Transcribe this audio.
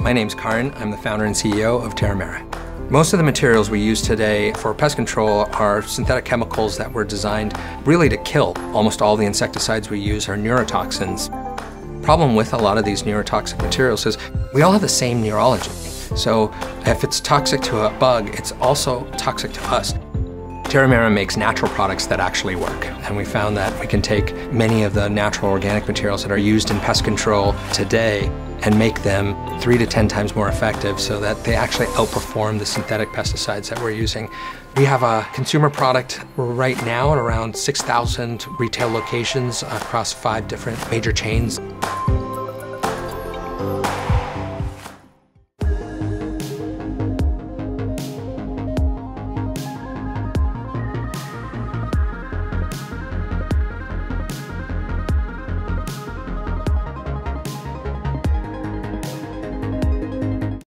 My name's Karn. I'm the founder and CEO of Terramera. Most of the materials we use today for pest control are synthetic chemicals that were designed really to kill. Almost all the insecticides we use are neurotoxins. Problem with a lot of these neurotoxic materials is we all have the same neurology. So if it's toxic to a bug, it's also toxic to us. Terramera makes natural products that actually work. And we found that we can take many of the natural organic materials that are used in pest control today and make them three to 10 times more effective so that they actually outperform the synthetic pesticides that we're using. We have a consumer product right now at around 6,000 retail locations across five different major chains.